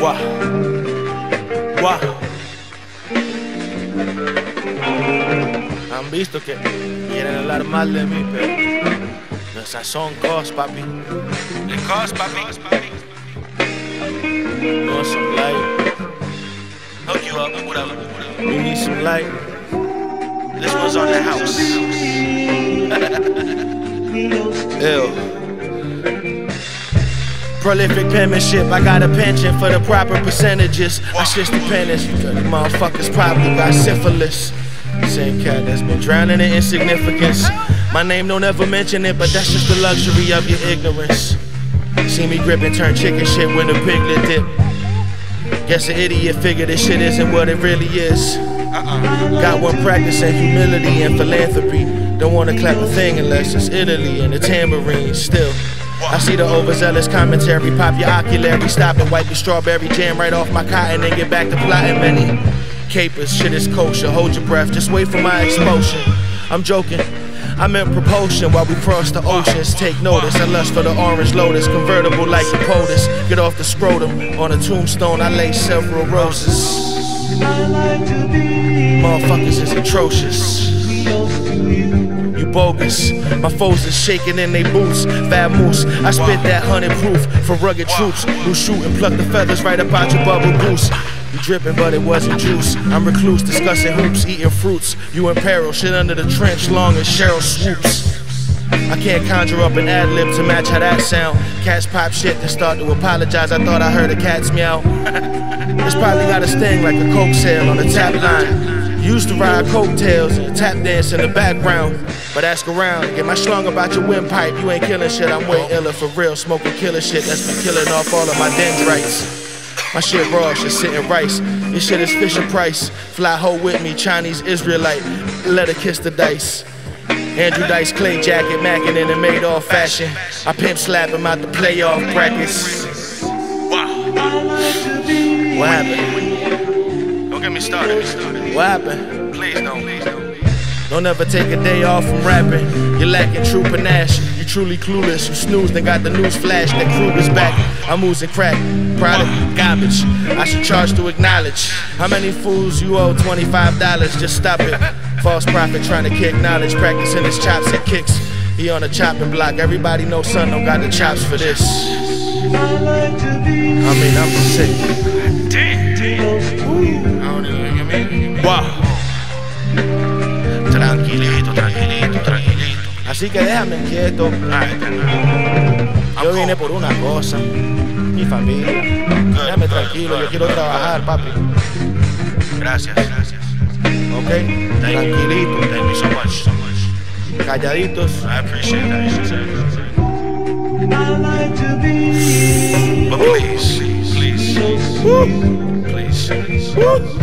Wow. Wow. Han visto que quieren hablar mal de mí, pero esas son cosas, papi. The cause, papi. Want some light? Hook you up, whatever. You need some light? This one's on the house. Ew. Prolific penmanship, I got a penchant for the proper percentages. I switch the penance, you motherfuckers probably got syphilis. Same cat that's been drowning in insignificance. My name don't ever mention it, but that's just the luxury of your ignorance. See me grip and turn chicken shit with a piglet dip. Guess an idiot figure this shit isn't what it really is. Got one practice practicing humility and philanthropy. Don't wanna clap a thing unless it's Italy and the tambourine still. I see the overzealous commentary, pop your oculary, stop and wipe your strawberry jam right off my cotton and get back to plotting many capers. Shit is kosher, hold your breath, just wait for my explosion. I'm joking. I meant propulsion while we cross the oceans. Take notice, I lust for the orange lotus, convertible like the POTUS. Get off the scrotum. On a tombstone, I lay several roses. Motherfuckers is atrocious. You bogus. My foes is shaking in they boots. Fat moose. I spit that hundred proof for rugged troops who shoot and pluck the feathers right up out your bubble goose. You dripping, but it wasn't juice. I'm recluse, discussing hoops, eating fruits. You in peril, shit under the trench, long as Sheryl Swoopes. I can't conjure up an ad lib to match how that sound. Cats pop shit to start to apologize. I thought I heard a cat's meow. It's probably got a sting like a coke sale on the tap line. Used to ride coattails and tap dance in the background. But ask around, get my schlong about your windpipe. You ain't killing shit, I'm way iller for real. Smoking killer shit that's been killing off all of my dendrites. My shit raw, shit sitting rice. This shit is Fisher Price. Fly hoe with me, Chinese Israelite. Let her kiss the dice. Andrew Dice Clay jacket, mackin' in the made off fashion. I pimp slap him out the playoff brackets. What happened? Don't get me started. What happened? Please don't, please don't. Don't ever take a day off from rapping. You're lacking true panache. You truly clueless. You snooze, then got the news flash that Kruger's back. I'm oozing crack, product garbage. I should charge to acknowledge. How many fools you owe $25? Just stop it. False prophet trying to kick knowledge, practicing his chops and kicks. He on a chopping block. Everybody know son don't got the chops for this. I mean, I'm sick. Damn. I don't even, you mean? Wow. Tranquilito, tranquilito, tranquilito. Así que déjame quieto. Then, alright. Yo vine por una cosa, mi familia. Déjame tranquilo, yo quiero trabajar, papi. Gracias, gracias. ¿Ok? Thank you. Tranquilito, Thank you so much, so much. calladitos. I appreciate that. But please, please, please, please, please.